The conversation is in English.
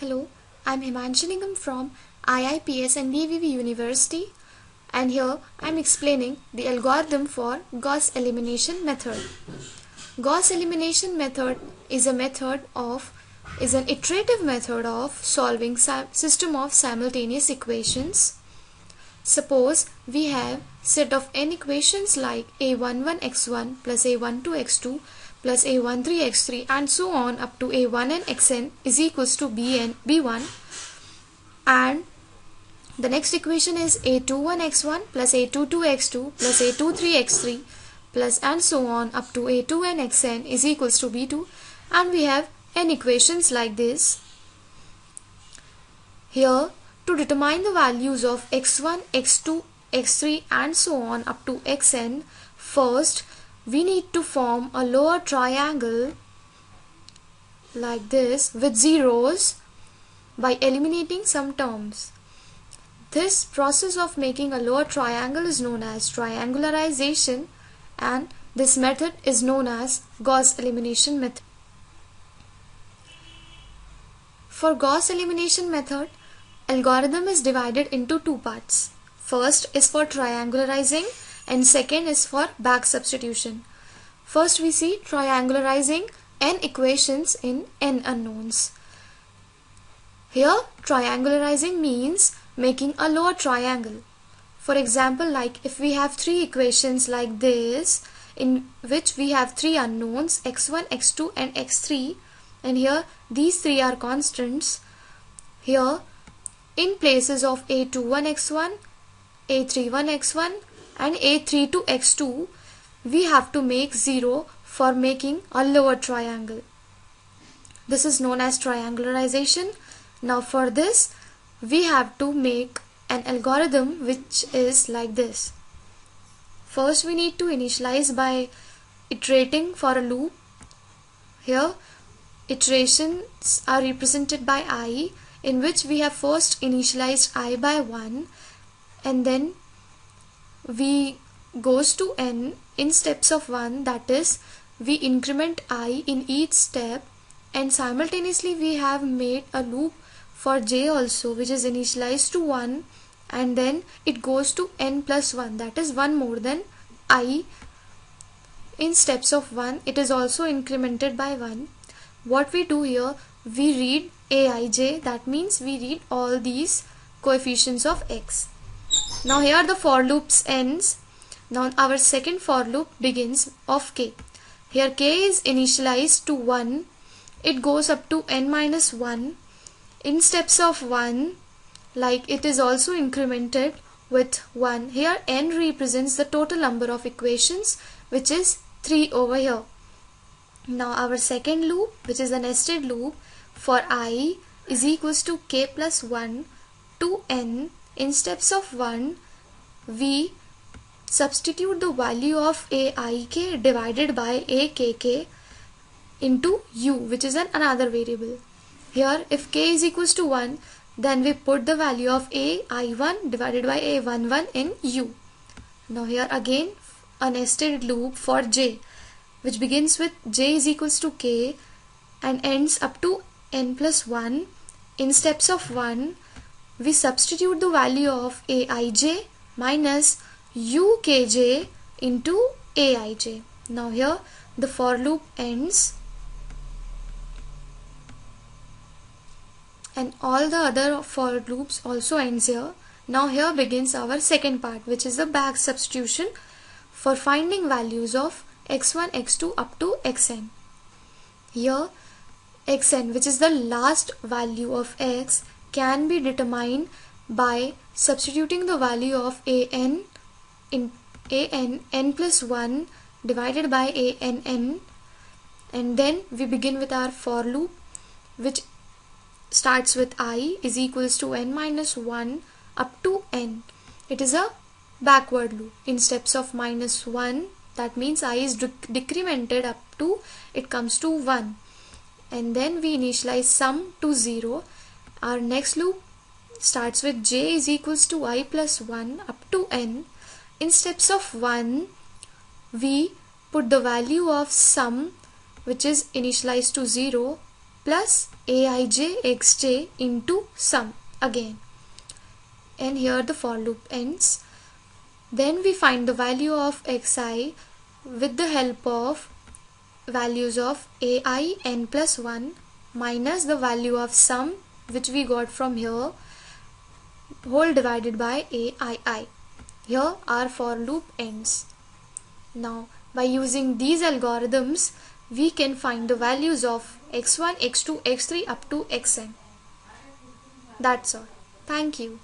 Hello, I'm Himanshi Nigam from IIPS and DVV University and here I'm explaining the algorithm for Gauss elimination method. Gauss elimination method is a method of is an iterative method of solving system of simultaneous equations. Suppose we have set of n equations like a11x1 plus a12x2 plus a13x3 and so on up to a1n xn is equals to bn b1 and the next equation is a21x1 plus a22x2 plus a23x3 plus and so on up to a2n xn is equals to b2 and we have n equations like this. Here to determine the values of x1, x2, x3 and so on up to xn first we need to form a lower triangle like this with zeros by eliminating some terms. This process of making a lower triangle is known as triangularization and this method is known as Gauss elimination method. For Gauss elimination method, algorithm is divided into two parts. First is for triangularizing and second is for back substitution. First we see triangularizing n equations in n unknowns. Here triangularizing means making a lower triangle. For example like if we have three equations like this in which we have three unknowns x1, x2 and x3 and here these three are constants. Here in places of a21x1, a31x1 and a3 to x2 we have to make 0 for making a lower triangle. This is known as triangularization. Now for this we have to make an algorithm which is like this. First we need to initialize by iterating for a loop. Here iterations are represented by i in which we have first initialized i by 1 and then we goes to n in steps of 1 that is we increment i in each step and simultaneously we have made a loop for j also which is initialized to 1 and then it goes to n plus 1 that is 1 more than i. In steps of 1 it is also incremented by 1 what we do here we read aij that means we read all these coefficients of x now here the for loops ends. Now our second for loop begins of k. Here k is initialized to 1. It goes up to n minus 1 in steps of 1 like it is also incremented with 1. Here n represents the total number of equations which is 3 over here. Now our second loop which is a nested loop for i is equals to k plus 1 to n in steps of 1, we substitute the value of aik divided by akk into u which is an another variable. Here if k is equals to 1 then we put the value of ai1 divided by a11 in u. Now here again a nested loop for j which begins with j is equals to k and ends up to n plus 1 in steps of 1 we substitute the value of aij minus ukj into aij. Now here the for loop ends and all the other for loops also ends here. Now here begins our second part which is the back substitution for finding values of x1, x2 up to xn. Here xn which is the last value of x can be determined by substituting the value of an in an n plus 1 divided by an n. And then we begin with our for loop which starts with i is equals to n minus 1 up to n. It is a backward loop. In steps of minus 1 that means i is decremented up to it comes to 1 and then we initialize sum to 0 our next loop starts with j is equals to i plus 1 up to n. In steps of 1, we put the value of sum which is initialized to 0 plus aij xj into sum again and here the for loop ends then we find the value of xi with the help of values of ai n plus 1 minus the value of sum which we got from here whole divided by aii here our for loop ends. Now by using these algorithms we can find the values of x1 x2 x3 up to xn. That's all. Thank you